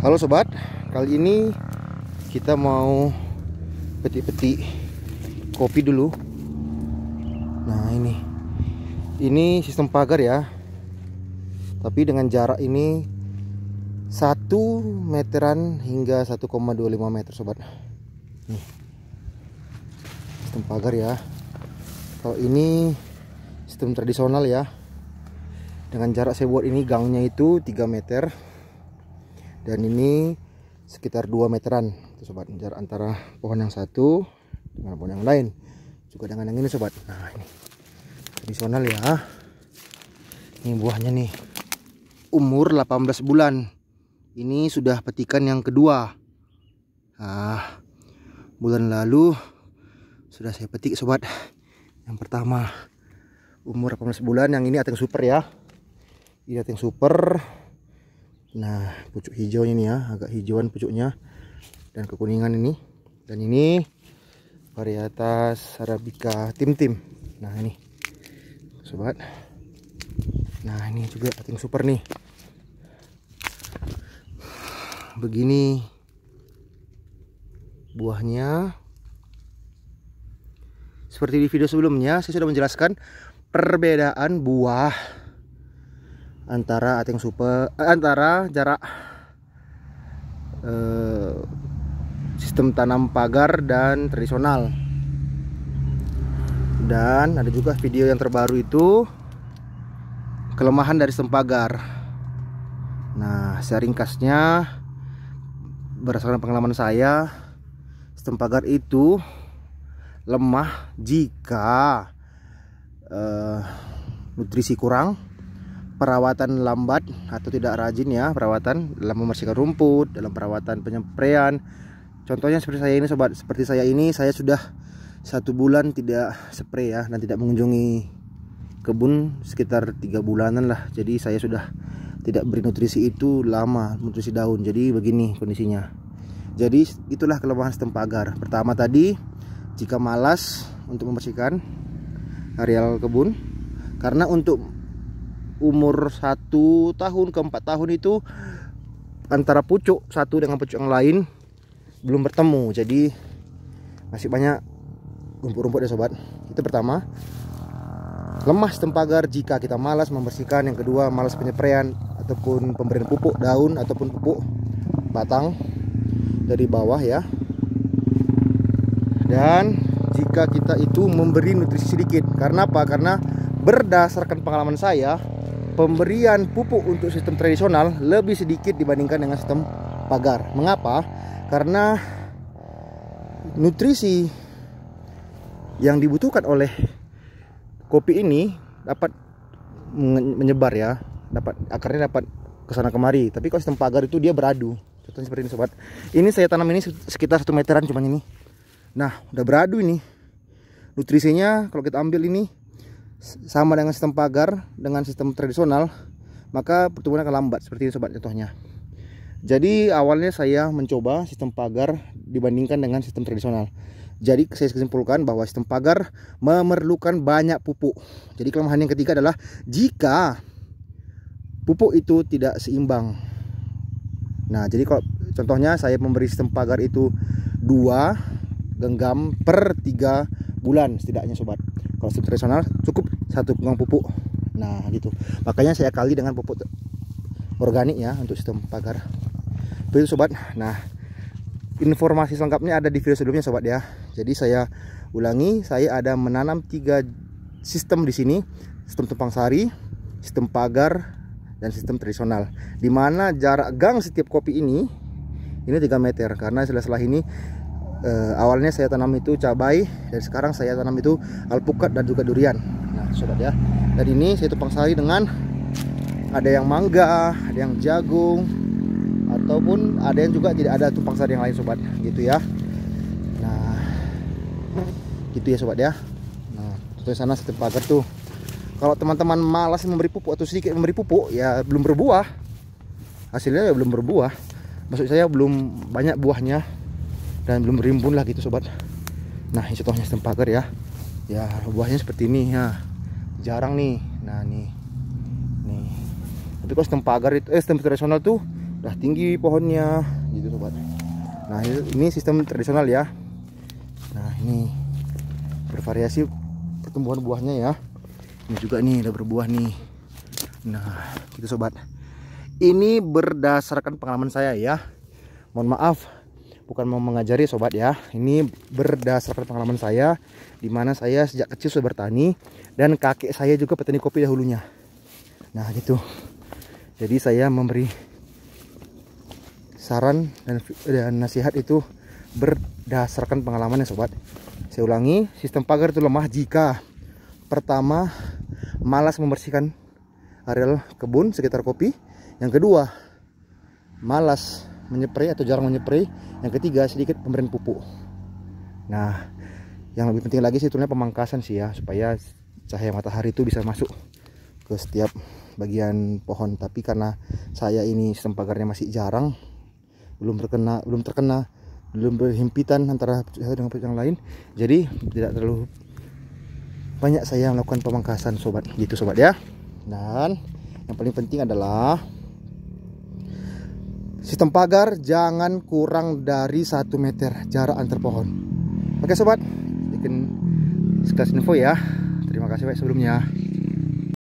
Halo sobat, kali ini kita mau petik-petik kopi dulu. Nah ini, ini sistem pagar ya. Tapi dengan jarak ini satu meteran hingga 1,25 meter sobat. Nih, sistem pagar ya. Kalau ini sistem tradisional ya. Dengan jarak saya buat ini gangnya itu 3 meter dan ini sekitar 2 meteran itu sobat. Jarak antara pohon yang satu dengan pohon yang lain. Juga dengan yang ini sobat. Nah ini. Tradisional ya. Ini buahnya nih. Umur 18 bulan. Ini sudah petikan yang kedua. Nah bulan lalu sudah saya petik sobat. Yang pertama umur 18 bulan. Yang ini ateng super ya. Ini ateng super Nah, pucuk hijaunya nih ya, agak hijauan pucuknya dan kekuningan ini. Dan ini varietas arabica tim-tim. Nah, ini. Sobat. Nah, ini juga ating super nih. Begini buahnya. Seperti di video sebelumnya, saya sudah menjelaskan perbedaan buah antara ating super eh, antara jarak eh, sistem tanam pagar dan tradisional. Dan ada juga video yang terbaru itu kelemahan dari sistem pagar. Nah saya ringkasnya berdasarkan pengalaman saya sistem pagar itu lemah jika eh, nutrisi kurang perawatan lambat atau tidak rajin ya perawatan dalam membersihkan rumput dalam perawatan penyempraian contohnya seperti saya ini sobat seperti saya ini saya sudah satu bulan tidak spray ya dan tidak mengunjungi kebun sekitar tiga bulanan lah. Jadi saya sudah tidak beri nutrisi itu lama nutrisi daun. Jadi begini kondisinya. Jadi itulah kelemahan sistem pagar pertama tadi jika malas untuk membersihkan areal kebun karena untuk umur satu tahun ke empat tahun itu antara pucuk satu dengan pucuk yang lain belum bertemu. Jadi masih banyak rumput-rumput ya sobat. Itu pertama. Lemah tempagar jika kita malas membersihkan. Yang kedua malas penyempraian ataupun pemberian pupuk daun ataupun pupuk batang dari bawah ya. Dan jika kita itu memberi nutrisi sedikit. Karena apa? Karena berdasarkan pengalaman saya pemberian pupuk untuk sistem tradisional lebih sedikit dibandingkan dengan sistem pagar. Mengapa? Karena nutrisi yang dibutuhkan oleh kopi ini dapat menyebar ya, dapat akarnya dapat ke sana kemari. Tapi kalau sistem pagar itu dia beradu. Contohnya seperti ini sobat. Ini saya tanam ini sekitar satu meteran cuman ini. Nah, udah beradu ini. Nutrisinya kalau kita ambil ini sama dengan sistem pagar dengan sistem tradisional maka pertumbuhan akan lambat. Seperti ini sobat contohnya. Jadi awalnya saya mencoba sistem pagar dibandingkan dengan sistem tradisional. Jadi saya simpulkan bahwa sistem pagar memerlukan banyak pupuk. Jadi kelemahan yang ketiga adalah jika pupuk itu tidak seimbang. Nah jadi kalau contohnya saya memberi sistem pagar itu dua genggam per tiga bulan setidaknya sobat sistem tradisional cukup satu penggang pupuk. Nah gitu. Makanya saya kali dengan pupuk organik ya untuk sistem pagar. Itu sobat. Nah informasi selengkapnya ada di video sebelumnya sobat ya. Jadi saya ulangi saya ada menanam tiga sistem di sini. Sistem tumpang sari sistem pagar dan sistem tradisional. Di mana jarak gang setiap kopi ini ini 3 meter. Karena setelah ini uh, awalnya saya tanam itu cabai dan sekarang saya tanam itu alpukat dan juga durian. Nah sobat ya. Dan ini saya tumpang sari dengan ada yang mangga ada yang jagung ataupun ada yang juga tidak ada tumpang sari yang lain sobat. Gitu ya. Nah gitu ya sobat ya. Nah contohnya sana setiap pagar tuh. Kalau teman-teman malas memberi pupuk atau sedikit memberi pupuk ya belum berbuah. Hasilnya ya belum berbuah. Maksud saya belum banyak buahnya dan belum rimbun lah gitu sobat. Nah ini contohnya sistem pagar ya. Ya buahnya seperti ini ya. Jarang nih. Nah nih. Nih. Tapi kalau sistem pagar itu eh sistem tradisional tuh udah tinggi pohonnya. Gitu sobat. Nah ini sistem tradisional ya. Nah ini. Bervariasi pertumbuhan buahnya ya. Ini juga nih udah berbuah nih. Nah gitu sobat. Ini berdasarkan pengalaman saya ya. Mohon maaf bukan mau mengajari sobat ya. Ini berdasarkan pengalaman saya di mana saya sejak kecil sudah bertani dan kakek saya juga petani kopi dahulunya. Nah gitu. Jadi saya memberi saran dan, dan nasihat itu berdasarkan pengalaman ya sobat. Saya ulangi sistem pagar itu lemah jika pertama malas membersihkan areal kebun sekitar kopi. Yang kedua malas menyepray atau jarang menyepray yang ketiga sedikit pemberian pupuk. Nah yang lebih penting lagi sih pemangkasan sih ya supaya cahaya matahari itu bisa masuk ke setiap bagian pohon. Tapi karena saya ini sistem pagarnya masih jarang belum terkena belum terkena belum berhimpitan antara satu dengan yang lain jadi tidak terlalu banyak saya melakukan pemangkasan sobat. Gitu sobat ya. Dan yang paling penting adalah sistem pagar jangan kurang dari satu meter jarak antar pohon. Oke sobat. Bikin sekilas info ya. Terima kasih baik sebelumnya